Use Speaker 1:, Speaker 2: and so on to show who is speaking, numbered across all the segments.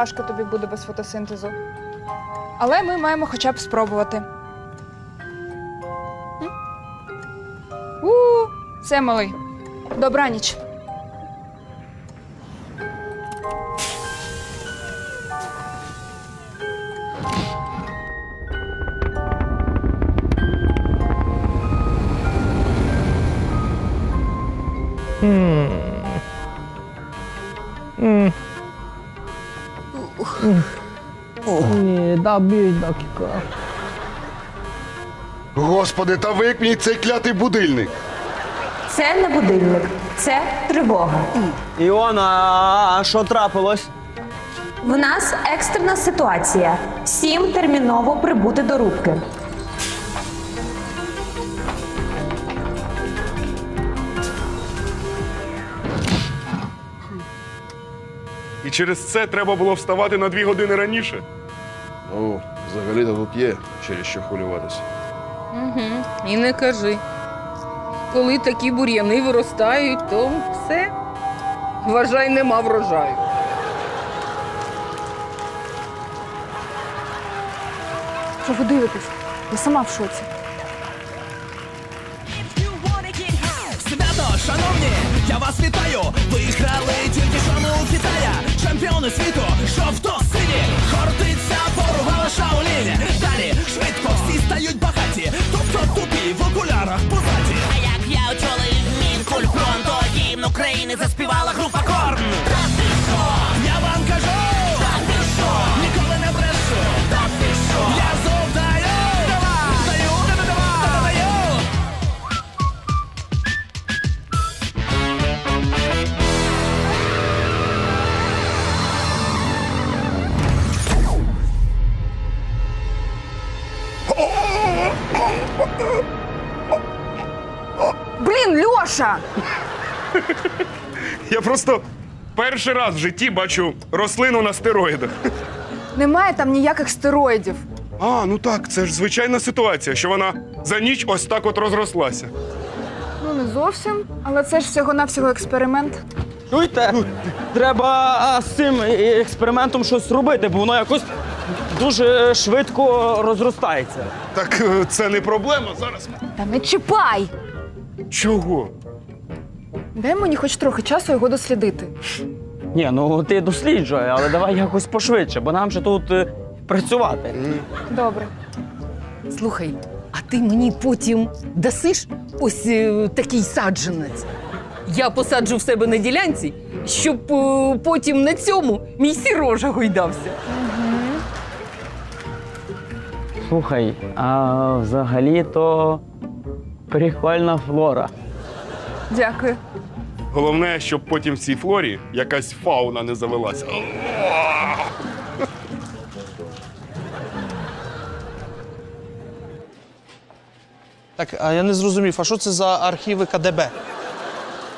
Speaker 1: Важко тобі буде без фотосинтезу. Але ми маємо хоча б спробувати. У, все, малий. Добраніч.
Speaker 2: Ні, да до кіка.
Speaker 3: Господи, та викміть цей клятий будильник.
Speaker 4: Це не будильник, це тривога.
Speaker 5: Іона, а що трапилось?
Speaker 4: В нас екстрена ситуація. Всім терміново прибути до рубки.
Speaker 6: Через це треба було вставати на дві години раніше.
Speaker 3: Ну, взагалі-то тут є через що хвилюватися.
Speaker 7: І не кажи. Коли такі бур'яни виростають, то все. Вважай, нема врожаю.
Speaker 1: Що ви дивитесь? Я сама в шоці.
Speaker 8: Свято, шановні, я вас вітаю! Виграли тільки ми Китая. Чемпіони світу, жовто-сині, хортиця поругала Шаоліні. Далі швидко всі стають багаті, тобто тупі в окулярах позаді.
Speaker 9: А як я очолив мін кульфрон, то гімн України заспівала група Корн.
Speaker 8: Я
Speaker 6: просто перший раз в житті бачу рослину на стероїдах.
Speaker 1: Немає там ніяких стероїдів.
Speaker 6: А, ну так, це ж звичайна ситуація, що вона за ніч ось так от розрослася.
Speaker 1: Ну, не зовсім, але це ж всього-навсього експеримент.
Speaker 5: Чуєте? Треба а, з цим е, експериментом щось робити, бо воно якось дуже швидко розростається.
Speaker 6: Так е, це не проблема зараз.
Speaker 1: Та не чіпай!
Speaker 6: Чого?
Speaker 1: Дай мені хоч трохи часу його дослідити.
Speaker 5: Ні, ну ти досліджуй, але давай якось пошвидше, бо нам же тут е, працювати.
Speaker 1: Добре.
Speaker 7: Слухай, а ти мені потім дасиш ось е, такий саджанець. Я посаджу в себе на ділянці, щоб е, потім на цьому мій сірожа гойдався.
Speaker 5: Слухай, а взагалі-то прикольна флора.
Speaker 1: Дякую.
Speaker 6: Головне, щоб потім в цій флорі якась фауна не завелася.
Speaker 10: Так, а я не зрозумів, а що це за архіви КДБ?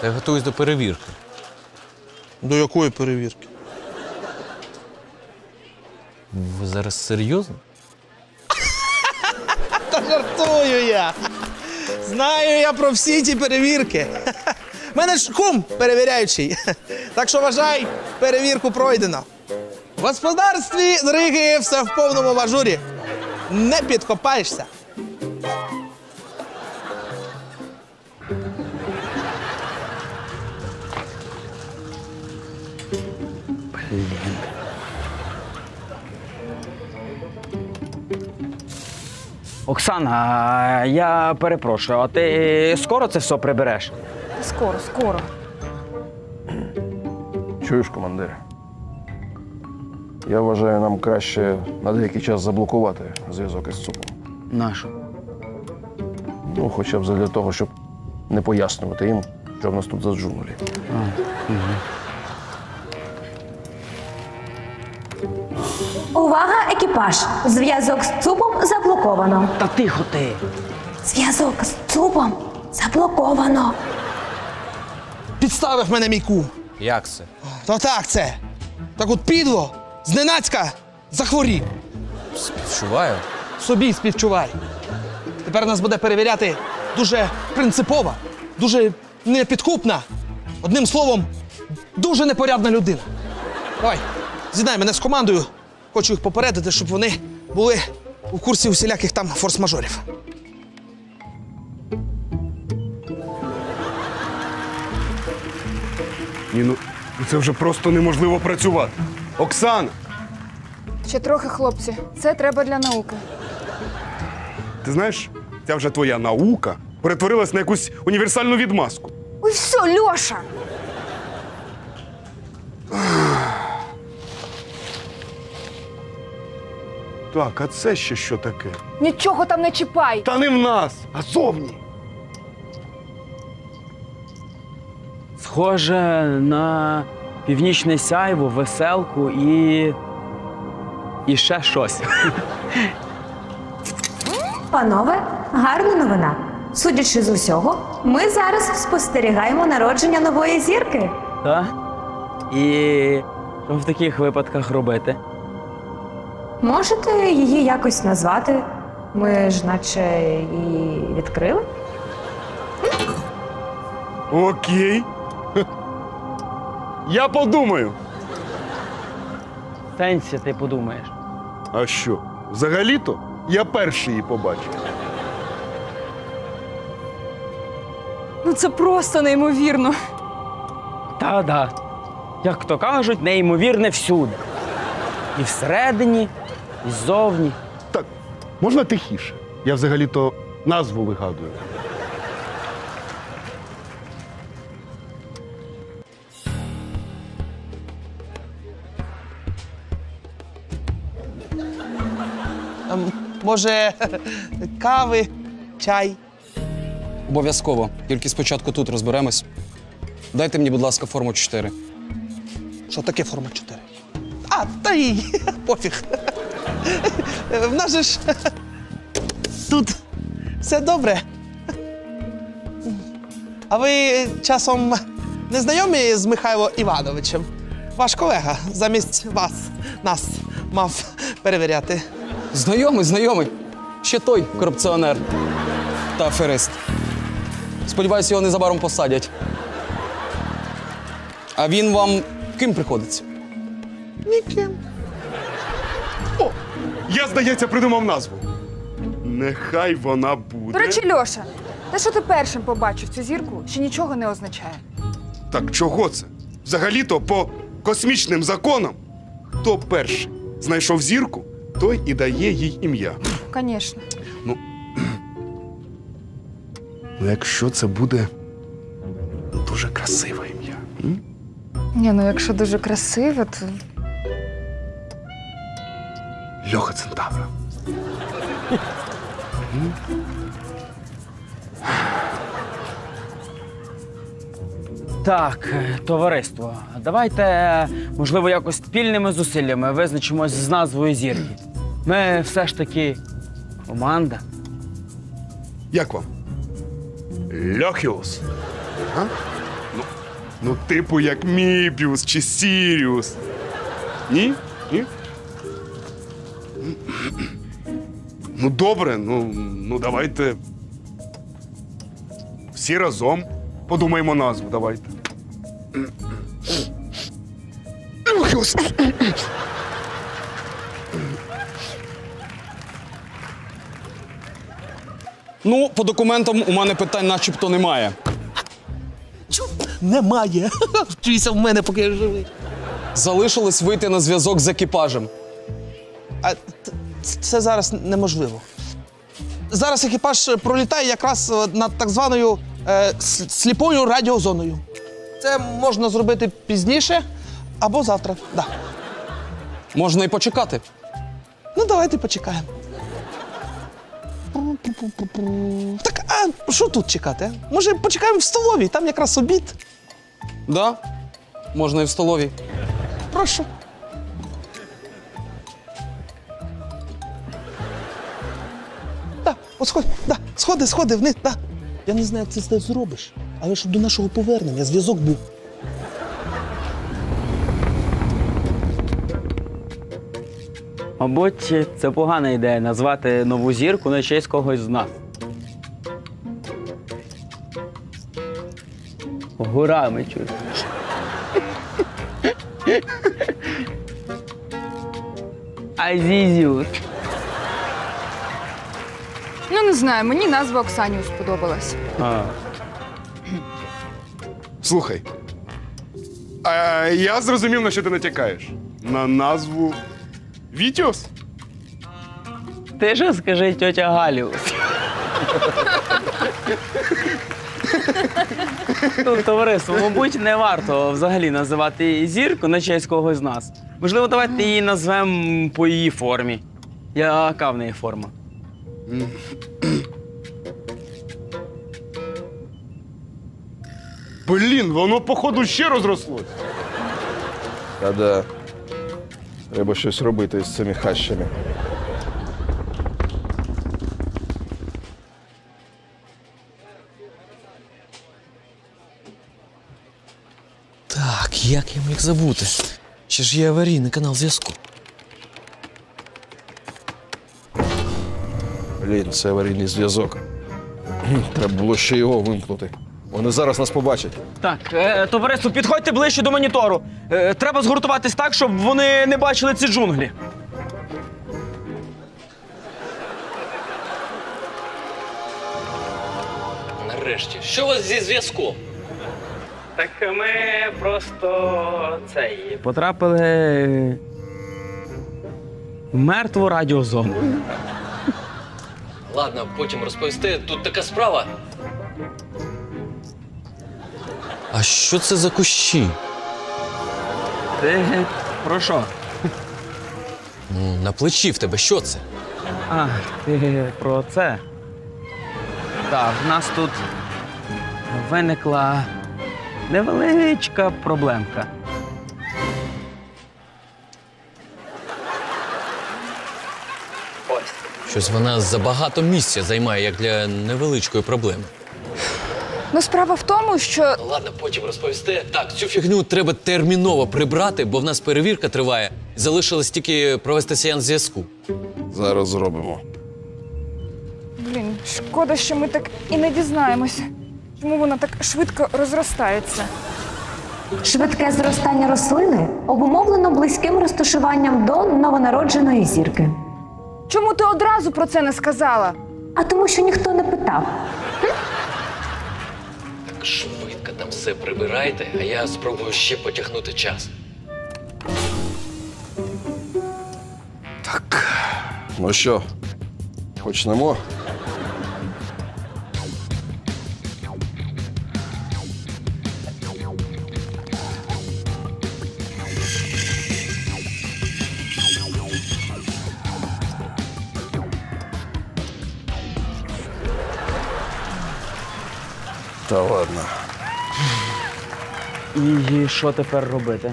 Speaker 11: Та Я готуюсь до перевірки.
Speaker 10: До якої перевірки?
Speaker 11: Ви зараз серйозно?
Speaker 10: Та жартую я. Знаю я про всі ті перевірки. Мене ж кум перевіряючий. Так що вважай, перевірку пройдено. В господарстві Риги все в повному важурі. Не підкопаєшся.
Speaker 5: Оксана, я перепрошую, а ти скоро це все прибереш?
Speaker 1: Скоро, скоро.
Speaker 3: Чуєш, командире? Я вважаю, нам краще на деякий час заблокувати зв'язок із ЦУПом.
Speaker 5: Нашу.
Speaker 3: Ну, хоча б для того, щоб не пояснювати їм, що в нас тут за джунглі.
Speaker 4: Увага, екіпаж! Зв'язок з ЦУПом заблоковано.
Speaker 5: Та тихо ти.
Speaker 4: Зв'язок з ЦУПом заблоковано.
Speaker 10: Підставив мене мій кум.
Speaker 11: Як це?
Speaker 10: То так це. Так от підло, зненацька захворів.
Speaker 11: Співчуваю.
Speaker 10: Собі співчувай. Тепер нас буде перевіряти дуже принципова, дуже непідкупна. Одним словом, дуже непорядна людина. Давай, з'єднай мене з командою. Хочу їх попередити, щоб вони були у курсі усіляких там форс-мажорів.
Speaker 6: Ні, ну це вже просто неможливо працювати. Оксана,
Speaker 1: Ще трохи, хлопці. Це треба для науки.
Speaker 6: ти знаєш, ця вже твоя наука перетворилась на якусь універсальну відмазку.
Speaker 1: Ой, все, Льоша!
Speaker 6: Так, а це ще що таке?
Speaker 1: Нічого там не чіпай!
Speaker 6: Та не в нас, а зовні.
Speaker 5: Схоже на північне сяйво, веселку і. і ще щось.
Speaker 4: Панове, гарна новина. Судячи з усього, ми зараз спостерігаємо народження нової зірки.
Speaker 5: Так? І що в таких випадках робити?
Speaker 4: Можете її якось назвати? Ми ж наче її відкрили?
Speaker 6: Окей. Я подумаю.
Speaker 5: В Сенсі, ти подумаєш.
Speaker 6: А що? Взагалі-то я перший її побачив.
Speaker 1: Ну це просто неймовірно.
Speaker 5: Та-да. Як то кажуть, неймовірне всюди. І всередині, і ззовні.
Speaker 6: Так, можна тихіше? Я взагалі-то назву вигадую.
Speaker 10: Може, кави, чай.
Speaker 12: Обов'язково. Тільки спочатку тут розберемось. Дайте мені, будь ласка, форму 4.
Speaker 10: Що таке форма 4? А, та й пофіг. В нас же ж тут все добре. А ви часом не знайомі з Михайло Івановичем? Ваш колега замість вас нас мав перевіряти.
Speaker 12: Знайомий, знайомий. Ще той корупціонер та аферист. Сподіваюсь, його незабаром посадять. А він вам ким приходиться?
Speaker 10: Ніким.
Speaker 6: О, я, здається, придумав назву. Нехай вона буде.
Speaker 1: До речі, Льоша, те, що ти першим побачив цю зірку, ще нічого не означає.
Speaker 6: Так чого це? Взагалі-то по космічним законам, хто перший знайшов зірку, той і дає їй ім'я.
Speaker 1: Звісно.
Speaker 6: Ну, якщо це буде дуже красиве ім'я. м?
Speaker 1: Ні, ну якщо дуже красиво, то
Speaker 6: Льоха Центавра.
Speaker 5: Так, е, товариство, давайте, е, можливо, якось спільними зусиллями визначимось з назвою зірки. Ми все ж таки команда.
Speaker 6: Як вам? Льохіус. А? Ну, ну, типу, як Мібіус чи Сіріус. Ні? Ні? Ну, добре, ну, ну давайте. Всі разом подумаємо назву, давайте. Льохіус.
Speaker 12: Ну, по документам у мене питань начебто немає.
Speaker 10: Чу, немає. Вчися в мене, поки я живий.
Speaker 12: Залишилось вийти на зв'язок з екіпажем.
Speaker 10: А це зараз неможливо. Зараз екіпаж пролітає якраз е, над так званою е, сліпою радіозоною. Це можна зробити пізніше або завтра. Да.
Speaker 12: Можна і почекати.
Speaker 10: Ну, давайте почекаємо. Так, а що тут чекати? а? Може, почекаємо в столовій, там якраз обід.
Speaker 12: Да? Можна і в столовій.
Speaker 10: Прошу. Да, от сходи, да, сходи, сходи вниз, да. Я не знаю, як ти це зробиш, але щоб до нашого повернення зв'язок був.
Speaker 5: Мабуть, це погана ідея назвати нову зірку на честь когось з нас. Горами чуть. Азізюс.
Speaker 1: Ну, не знаю, мені назва Оксанію сподобалась.
Speaker 5: А.
Speaker 6: Слухай. А я зрозумів, на що ти натякаєш. На назву Вітіос?
Speaker 5: Ти що скажи тьотя Галіус? Ну, товариство, мабуть, не варто взагалі називати зірку на честь когось з нас. Можливо, давайте її назвемо по її формі. Яка в неї форма?
Speaker 6: Блін, воно, походу, ще розрослось.
Speaker 3: Та-да. Треба щось робити з цими хащами.
Speaker 11: Так, як я міг забути? Ще ж є аварійний канал зв'язку.
Speaker 3: Блін, це аварійний зв'язок. Треба було ще його вимкнути. Вони зараз нас побачать.
Speaker 5: Так, е, товариство, підходьте ближче до монітору. Е, треба згуртуватись так, щоб вони не бачили ці джунглі.
Speaker 11: Нарешті, що у вас зі зв'язком?
Speaker 5: Так ми просто цей. Потрапили в мертву радіозону.
Speaker 11: Ладно, потім розповісти. Тут така справа. А що це за кущі?
Speaker 5: Ти про що?
Speaker 11: Ну, на плечі в тебе що це?
Speaker 5: А, ти про це. Так, в нас тут виникла невеличка проблемка. Ось.
Speaker 11: Щось вона забагато місця займає, як для невеличкої проблеми.
Speaker 1: Ну, справа в тому, що
Speaker 11: Ладно, потім розповісти. Так, цю фігню треба терміново прибрати, бо в нас перевірка триває. Залишилось тільки провести сеанс зв'язку.
Speaker 3: Зараз зробимо.
Speaker 1: блін, шкода, що ми так і не дізнаємося, чому вона так швидко розростається.
Speaker 4: Швидке зростання рослини обумовлено близьким розташуванням до новонародженої зірки.
Speaker 1: Чому ти одразу про це не сказала?
Speaker 4: А тому, що ніхто не питав.
Speaker 11: Так швидко там все прибирайте, а я спробую ще потягнути час.
Speaker 3: Ну що, почнемо? Та ладно.
Speaker 5: І що тепер робити?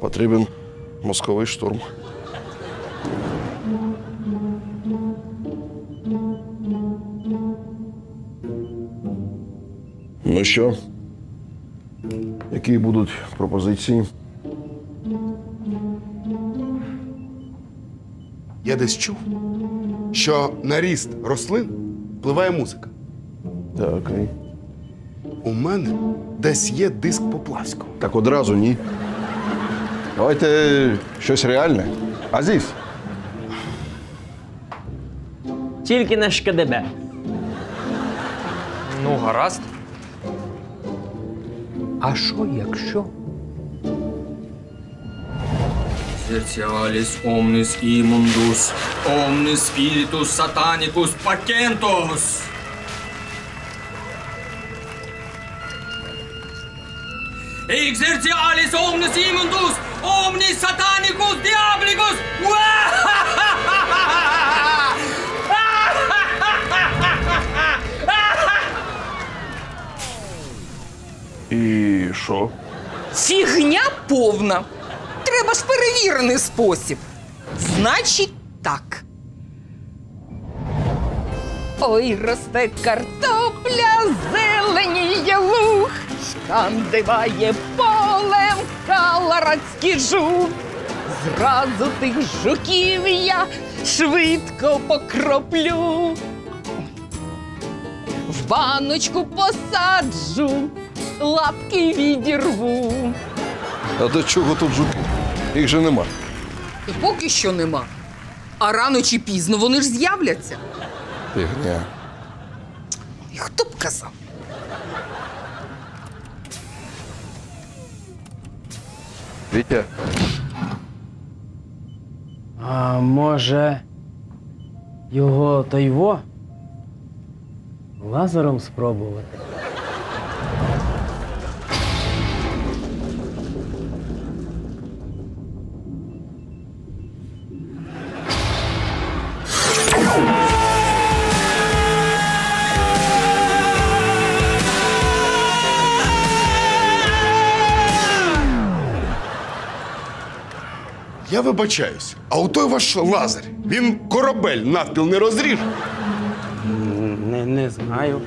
Speaker 3: Потрібен мозковий штурм. Ну що? Які будуть пропозиції?
Speaker 6: Я десь чув, що на ріст рослин впливає музика.
Speaker 3: Так, і...
Speaker 6: У мене десь є диск Поплавського.
Speaker 3: Так одразу ні. Давайте щось реальне. Азіз.
Speaker 5: Тільки не ШКДБ.
Speaker 11: Ну, гаразд.
Speaker 2: А що якщо?
Speaker 13: Вертиалис омнис имундус, омнис спиритус сатаникус пакентус. Exercialis omnis imundus, omnis satanicus diablicus!
Speaker 3: И що?
Speaker 7: Фигня повна. Ж перевірений спосіб. Значить так. Ой, росте картопля, зеленіє луг, шкандиває полем каларадський жук. Зразу тих жуків я швидко покроплю. В баночку посаджу, лапки відірву.
Speaker 3: А до чого тут жуки? Їх же нема.
Speaker 7: І поки що нема. А рано чи пізно вони ж з'являться.
Speaker 3: Фігня.
Speaker 7: І хто б казав?
Speaker 3: Вітя,
Speaker 5: А може його тайво лазером спробувати?
Speaker 6: Я вибачаюсь, а у той ваш лазер, він корабель навпіл не розріже.
Speaker 5: Не, не знаю.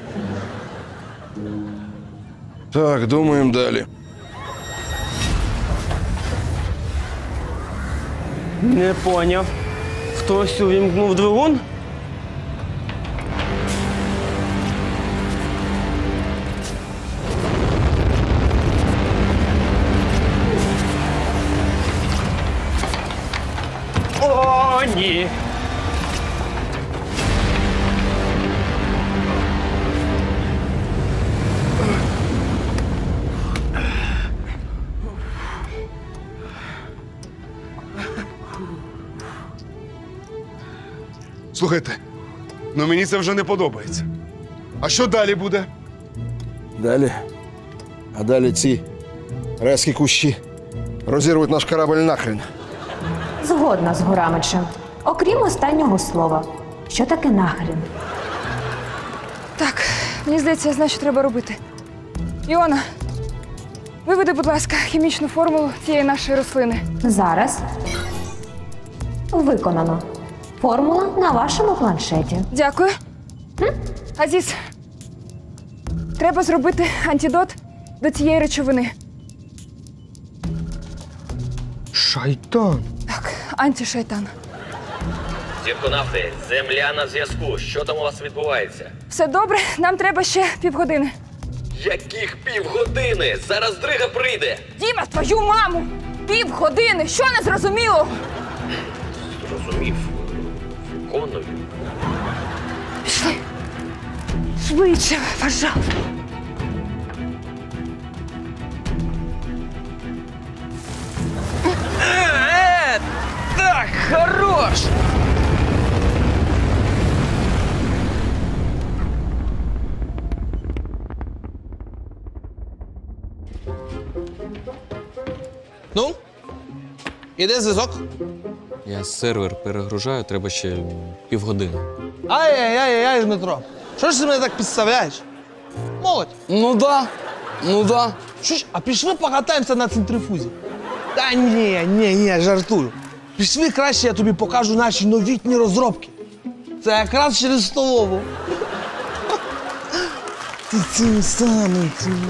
Speaker 3: так, думаємо далі.
Speaker 5: Не поняв. Хтось увімкнув двигун?
Speaker 6: Слухайте, ну мені це вже не подобається. А що далі буде?
Speaker 3: Далі. А далі ці резкі кущі розірвуть наш корабль нахрен.
Speaker 4: Згодна з Гурамичем. Окрім останнього слова. Що таке нахрен?
Speaker 1: Так, мені здається, я знаю, що треба робити. Іона, виведи, будь ласка, хімічну формулу цієї нашої рослини.
Speaker 4: Зараз виконано. Формула на вашому планшеті.
Speaker 1: Дякую. Азіс, треба зробити антидот до цієї речовини.
Speaker 10: Шайтан.
Speaker 1: Так, антишайтан.
Speaker 14: Зірконавти, земля на зв'язку. Що там у вас відбувається?
Speaker 1: Все добре, нам треба ще півгодини.
Speaker 14: Яких півгодини? Зараз дрига прийде.
Speaker 1: Діма, твою маму! Півгодини! Що не зрозуміло?
Speaker 14: Зрозумів. Виконую.
Speaker 1: Пішли. Швидше, пожалуйста.
Speaker 5: Е, так, хорош!
Speaker 10: Ну? Іде зв'язок?
Speaker 11: Я сервер перегружаю, треба ще півгодини.
Speaker 10: Ай-яй-яй-яй, Дмитро. Що ж ти мене так підставляєш? Молодь.
Speaker 12: Ну да. Ну да.
Speaker 10: Що ж, а пішли покатаємося на центрифузі. Та ні, ні, ні, жартую. Пішли краще, я тобі покажу наші новітні розробки. Це якраз через столову. Ти цим самим цим.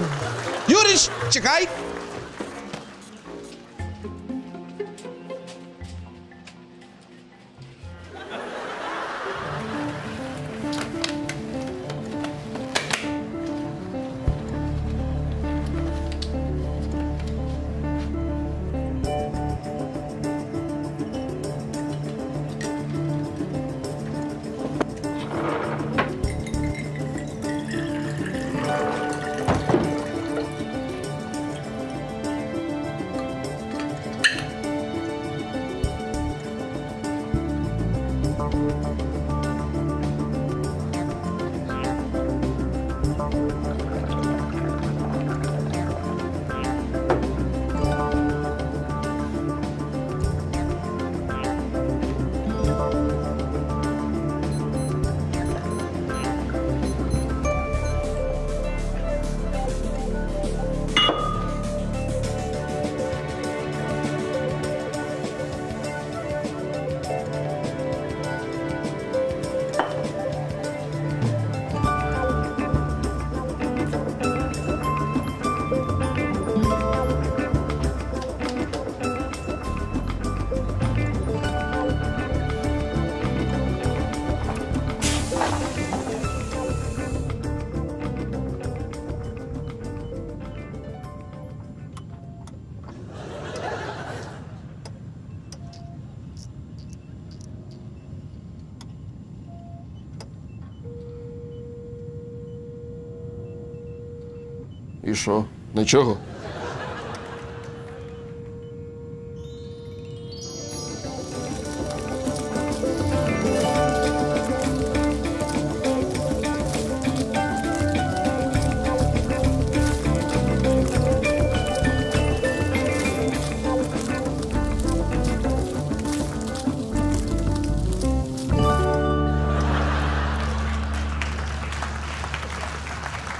Speaker 10: Юріч, чекай!
Speaker 3: І що? Нічого?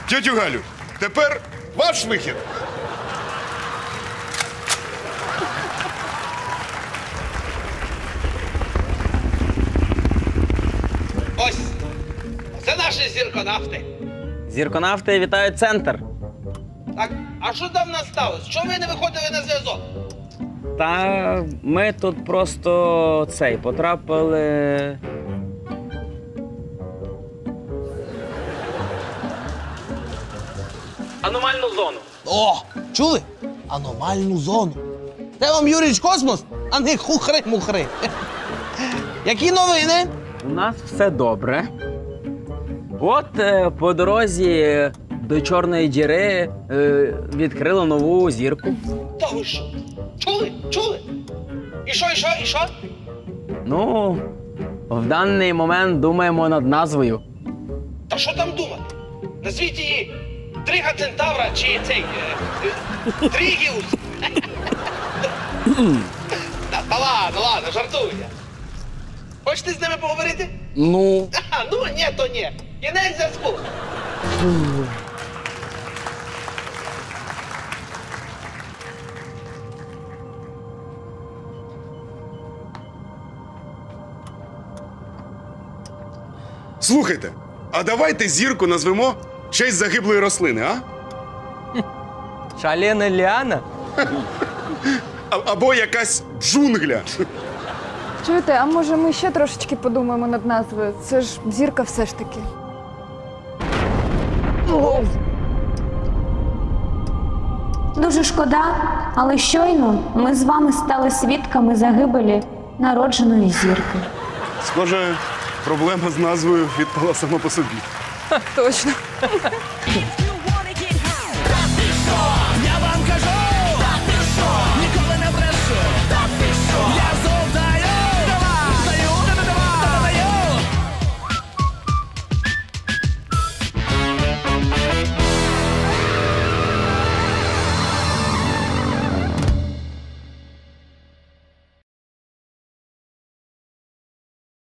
Speaker 6: Тетю Галю, тепер ваш вихід.
Speaker 10: Ось. Це наші зірконавти.
Speaker 5: Зірконавти вітають центр.
Speaker 10: Так, а що там нас сталося? Чому ви не виходили на зв'язок?
Speaker 5: Та ми тут просто цей потрапили.
Speaker 15: О, чули? Аномальну зону. Це вам Юріч космос, а не хухри-мухри. Які новини?
Speaker 5: У нас все добре. От е, по дорозі до Чорної діри е, відкрили нову зірку.
Speaker 10: Та ви що? Чули? Чули? І що, і що, і що?
Speaker 5: Ну, в даний момент думаємо над назвою.
Speaker 10: Та що там думати? Назвіть її Трига Центавра чи цей е, е, Трігіус. та, та ладно, ладно, жартую я. Хочете з ними поговорити?
Speaker 12: Ну.
Speaker 10: А, ну ні, то ні. Кінець зв'язку.
Speaker 6: Слухайте, а давайте зірку назвемо честь загиблої рослини, а?
Speaker 12: Шалена Ліана?
Speaker 6: а або якась джунгля.
Speaker 1: Чуєте, а може ми ще трошечки подумаємо над назвою? Це ж зірка все ж таки.
Speaker 4: Дуже шкода, але щойно ми з вами стали свідками загибелі народженої зірки.
Speaker 6: Схоже, проблема з назвою відпала сама по собі.
Speaker 1: Точно.